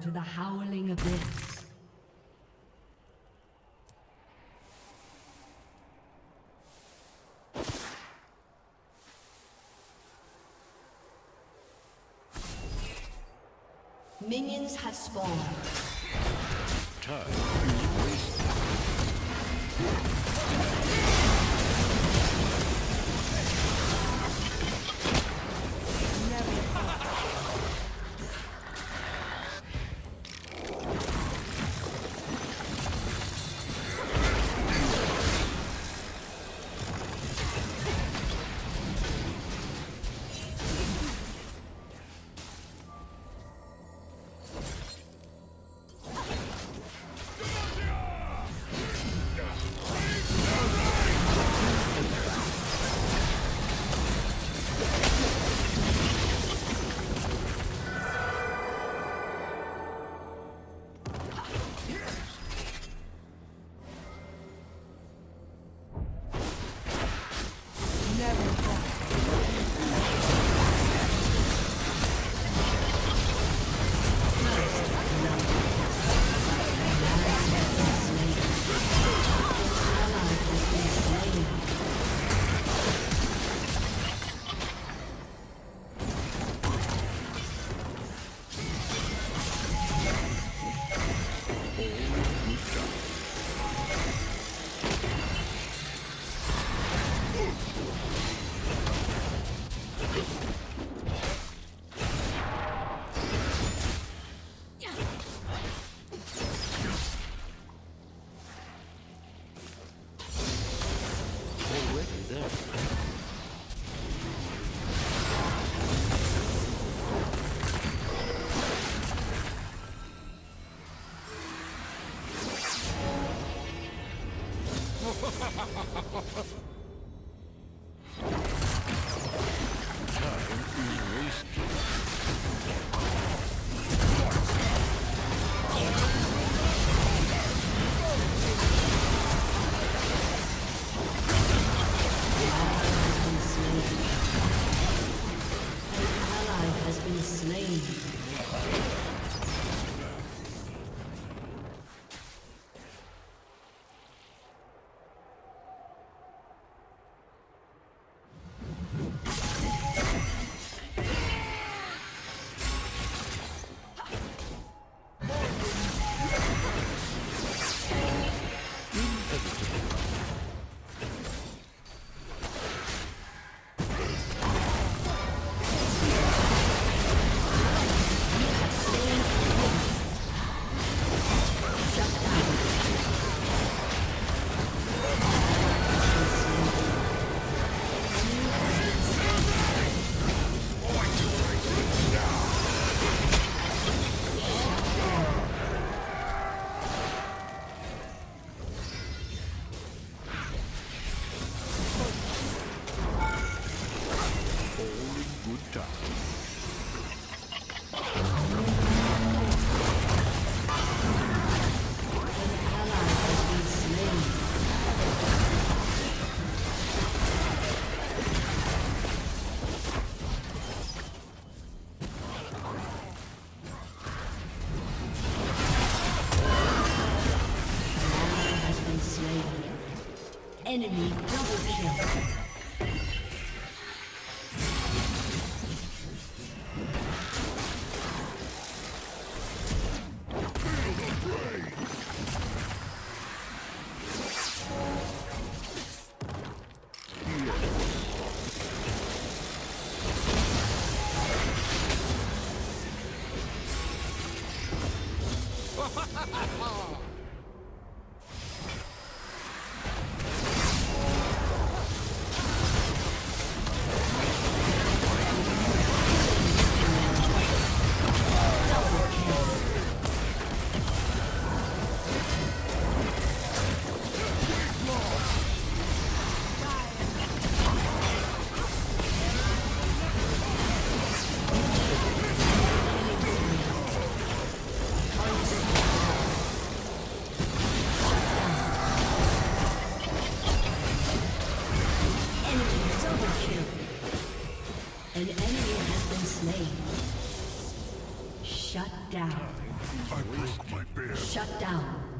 to the howling abyss. Minions have spawned. Time Enemy double kill. Shut down. I broke my bear. Shut down.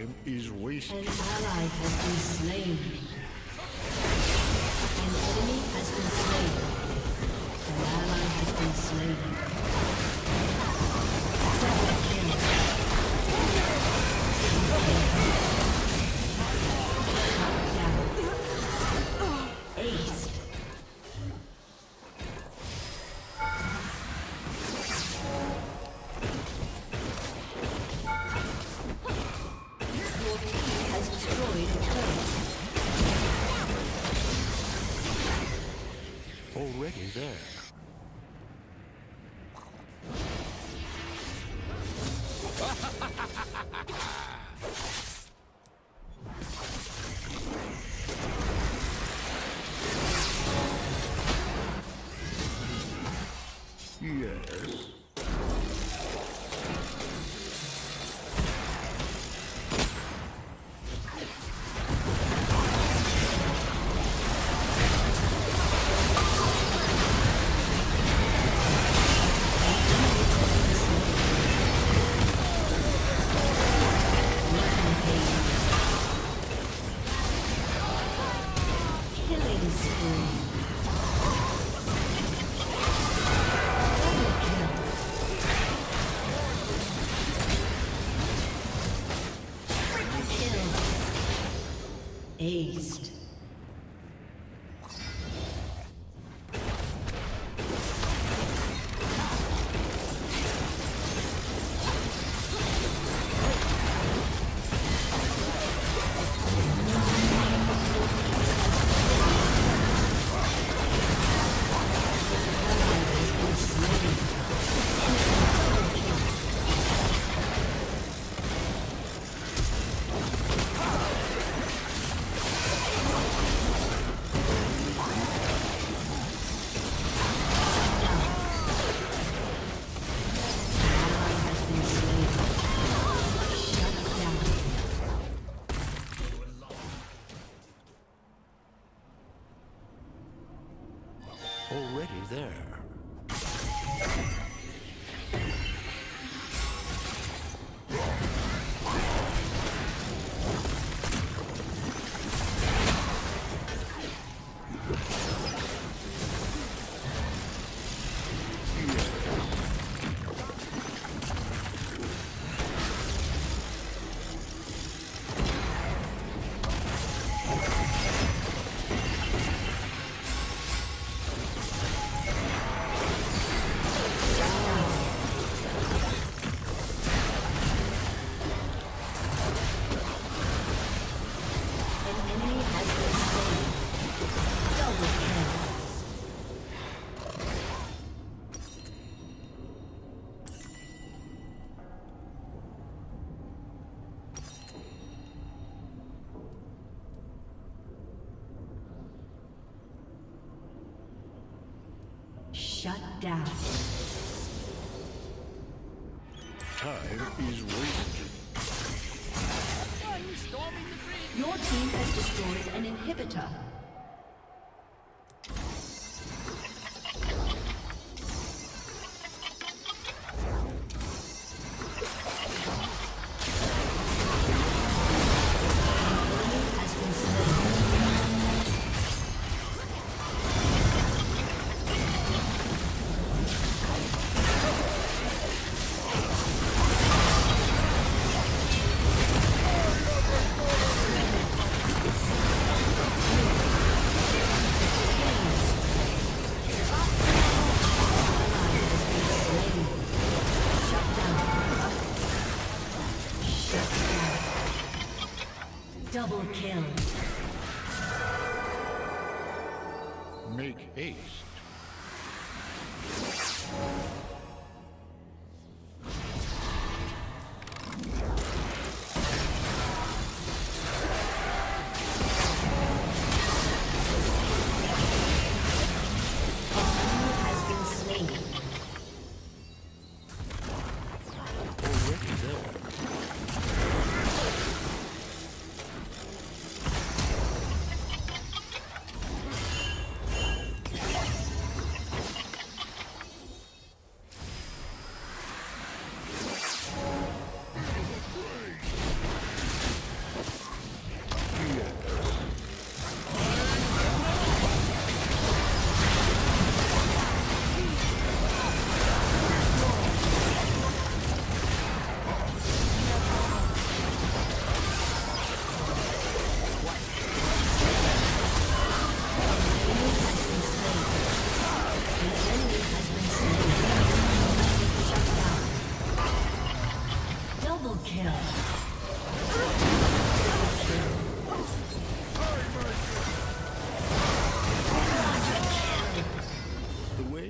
Time is wasted. An ally has been slain. An enemy has been slain. An ally has been slain. Already there. Already there. Shut down. Time is wasted. Your team has destroyed an inhibitor. Kill.